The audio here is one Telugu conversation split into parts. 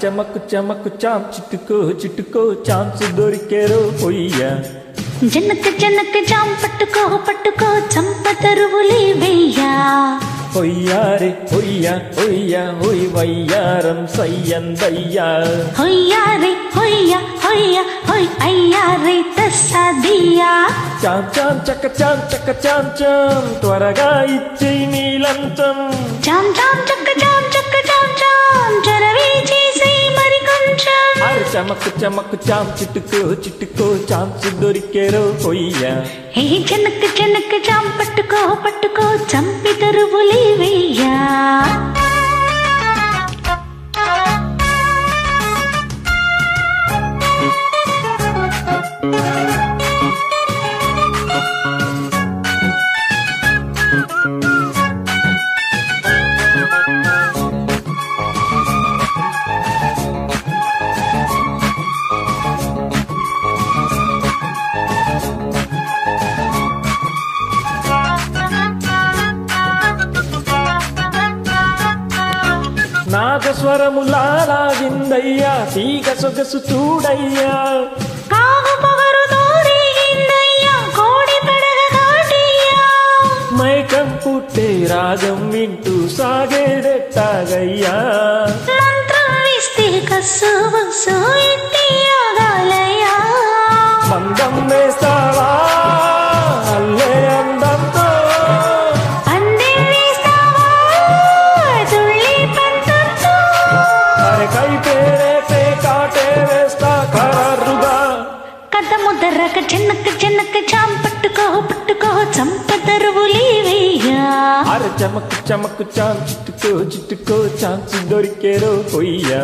चमक चमक चाम चिटको चिटको चाम से दौड़ होइया। जनक जनक जाम पटको पटको चंपतरुली भैया। होइया रे होइया होइया होई वैयारम सैयन दैया। होइया रे होइया होइया होई अय्या रे तस्सा दिया। चाम चाम चक चाम चक चाम चाम त्वरगा इच्चै नीलंचम चाम चाम चक चाम चमक चमक, चाम, चिटको चिटको, चाम चिदोरी के रो हे जनक जनक चाम, पटको पटको, चंपी दरबुली हुई। తరువులే వెయ్యా నాగస్వరములాగిందయ్యా తీగ సొగసు చూడయ్యా. మైకం పుట్టే రాగం వింటూ సాగేదెట్టాగయ్యా. మంత్రం వేస్తే కస్సు బస్సు కథ ముదరక చిన్నక చిన్నక చాం పట్టుకో పట్టుకో చంప తరువులే వెయ్యా అరే చమకు చమకు చాం చిట్టుకో చిట్టుకో ఛాన్స్ దొరికేరో పొయ్యా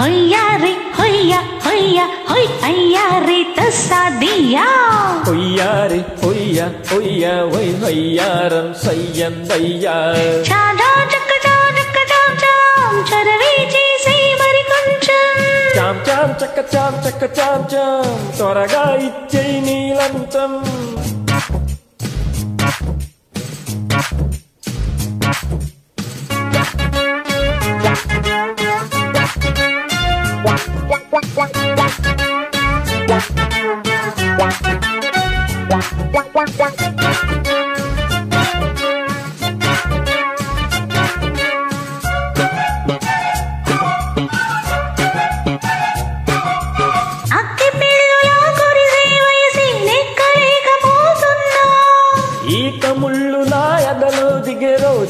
హొయ్యా రే హొయ్యా హొయ్యా హొయ్ అయ్యా రే తస్సాదియా పొయ్యారే పొయ్య పొయ్య వై హయ్యారం సయ్యందయ్యా చాడా చక్క చాం చక్క చాం చాం త్వరగా ఇచ్చేయి నీలంతం. అక్కి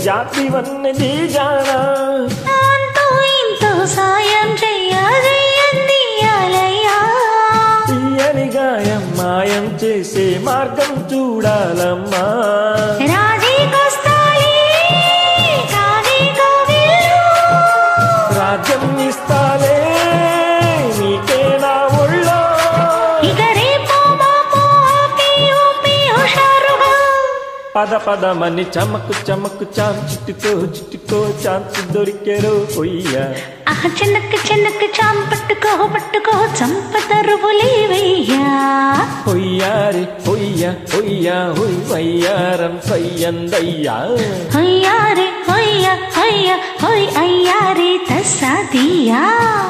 జాతి వన్నది జానా. అంతో ఇంతో సాయం చెయ్యాలి తీయని గాయం మాయం చేసే మార్గం చూడాలమ్మా. పదమని చమకు చమకు చాం చిట్టుకో ఛాన్స్ దొరికేరో పొయ్యా ఆ చిన్నక చిన్నక చాం పట్టుకో పట్టుకో చంప తరువులే వెయ్యా పొయ్యారి పొయ్య పొయ్య హొయ్ వయ్యారం సయ్యందయ్యా హొయ్యా రే హొయ్య హొయ్య హొయ్ అయ్యా రే తస్సాదియా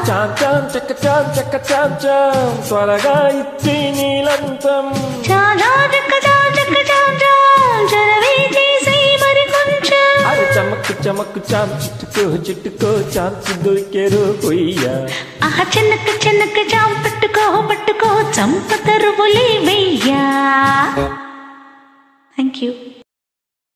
చాం చాం చక్క చాం చక్క చాం చాం త్వరగా ఇచ్చి నీలంతం. చాలా चाम चिटको चिटको चाम सिंदूर के रो कोइया आह चनक चनक जाम पटको पटको चंपतर बोली भैया। Thank you